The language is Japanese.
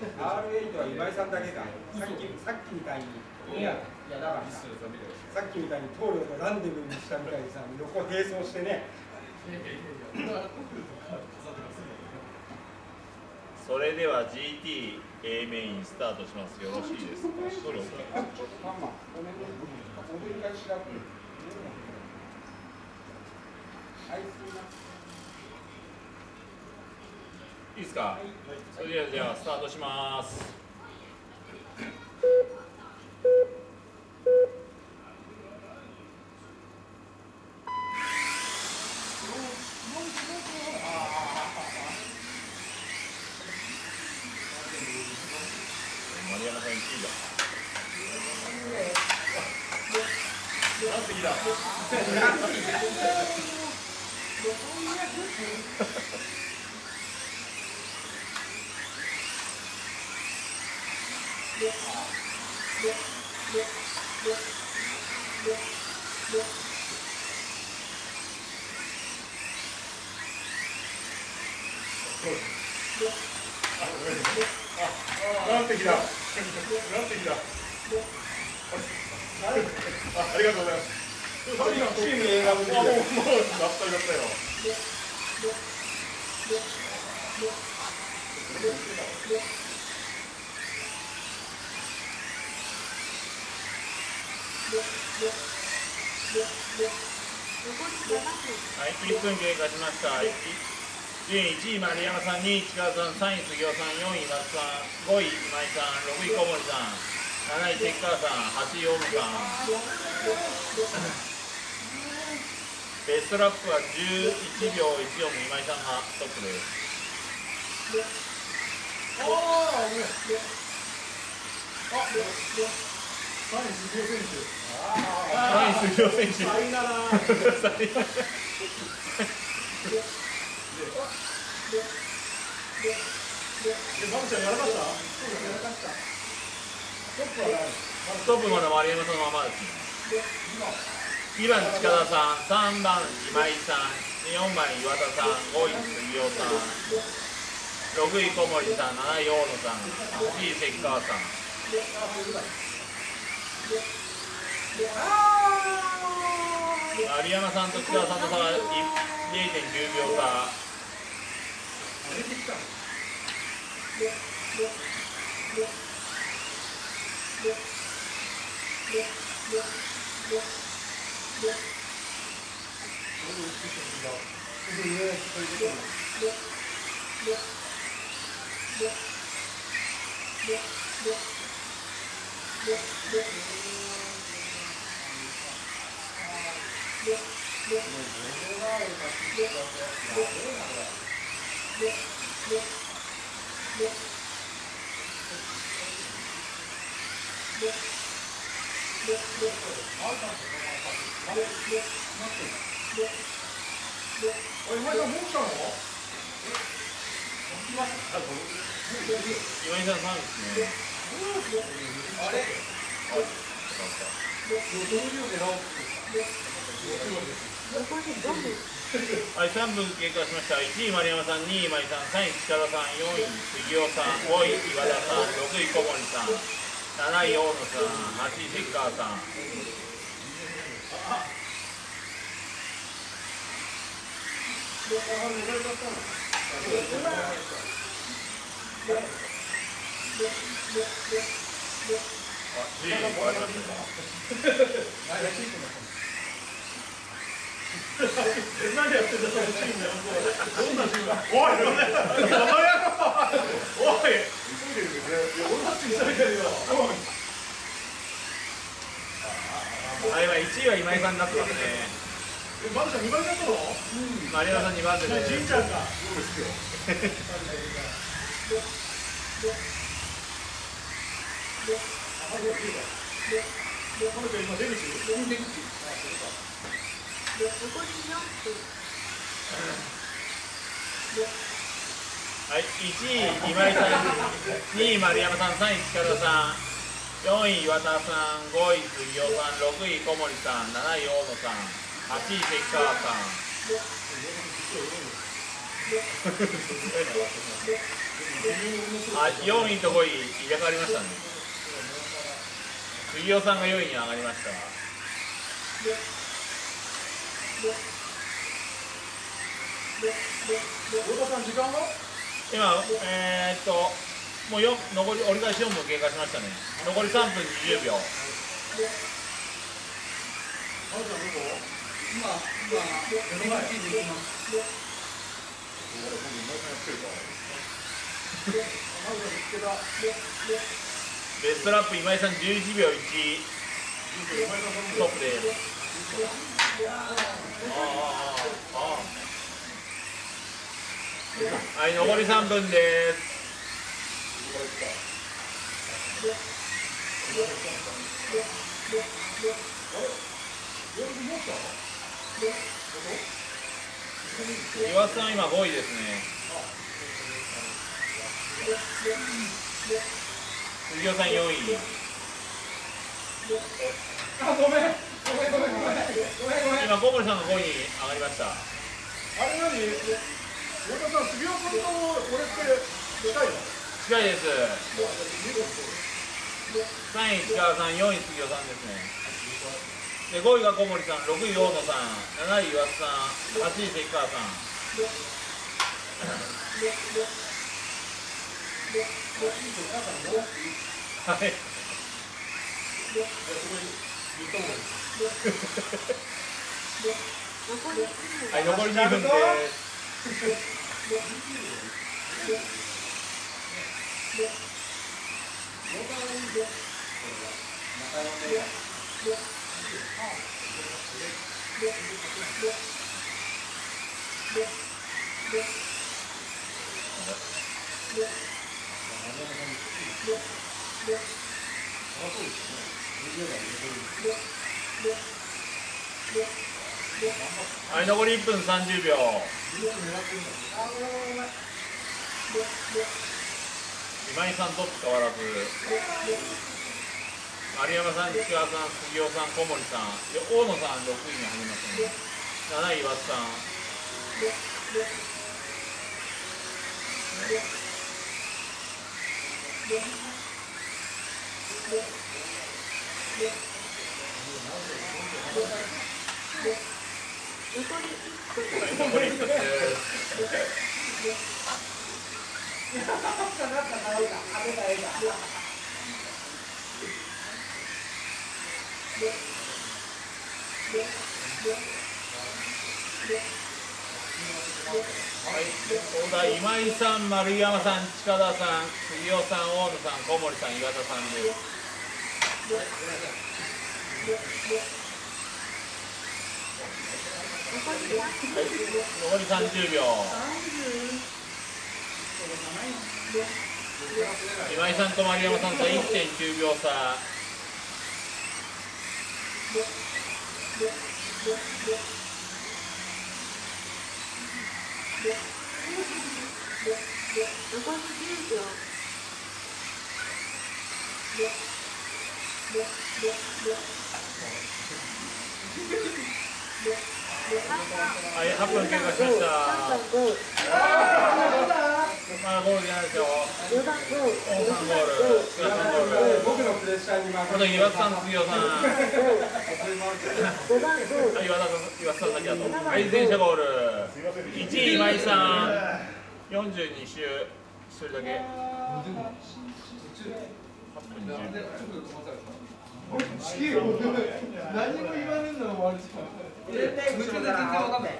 R8 は今井さんだけかさっきさっきみたいに。いやいやだからささっきみたいに棟梁とランデブーにしたみたいにさ横並走してね。それでは GT A メインスタートします。よろしいですか？どれ OK まあまあおいすみませんいいですか？それではじゃあスタートします。丸山さん1位だ。なんてきだあありがとうございます。はい、1分経過しました。順位1位丸山さん、2位近田さん、3位杉尾さん、4位松さん、5位今井さん、6位小森さん、7位関川さん、8位大野さん。ベストラップは11秒14今井さんがトップです。ああ、ごめん。あ、サイン杉尾選手。3位杉尾選手。サインな。え、マムちゃんやらかした？やらかした。トップはない。トップまだ丸山さんのままですね。2番近田さん、3番今井さん、4番岩田さん、5位杉尾さん、6位小森さん、7位大野さん、8位関川さん。丸山さんと北田さんの差は0.9秒差。出てきた。おい、今井さんもう来たの？今井さん3位ですね。はい、3分経過しました。1位丸山さん、2位今井さん、3位近田さん、4位杉尾さん、5位岩田さん、6位小森さん、7位大野さん、8位関川さん。あ、順位変わりましたか？何やってんだそのチームのどこの野郎おいるけどねいや俺だって急いでるよあ、今1位は今井さんになってますね。えまだちゃ2番だったの丸山さん2番手で。じいちゃんかそうですよ彼女今出口はい、1位今井さん、2位丸山さん、3位近田さん、4位岩田さん、5位杉尾さん、6位小森さん、7位大野さん、8位関川さん。あ4位と5位入れ替わりましたね。杉尾さんが4位に上がりました。さん時間は？今えー、っともうよ残り折り返し4分経過しましたね。残り3分20秒。まるちゃんどこ今今目の前に行きますベストラップ今井さん11秒1トップです。ああああああはい。残り3分です岩田さん今5位ですね杉尾さん4位あごめん。ごめんごめん。ごめんごめん。今小森さんが5位に上がりました。あれ何？太田さん杉尾君と俺って近い。の近いです3位石川さん4位杉尾さんですねで5位が小森さん6位大野さん7位岩田さん8位関川さん。はいはい残り2分です Yeah. はい残り1分30秒。今井さんトップ変わらず。丸山さん、石川さん、杉尾さん、小森さん。で大野さん6位に入りましたね7位岩田さん。はい残り1分ですはい、今井さん、丸山さん、近田さん、杉尾さん、大野さん、小森さん、岩田さんです。はい、残り30秒。今井さんと丸山さんと1.9秒差。はい、8分経過しました。まあ、ゴールじゃないですよ。大さんゴール、菅さんゴール。僕のプレッシャーに負あと岩田さん、杉尾さん。はい、岩田さん、岩田さんだけだと。はい、全社ゴール。1位今井さん。42周。一人だけ。8分20秒。何も言わねえんだろ終わり絶対全然全然わかんない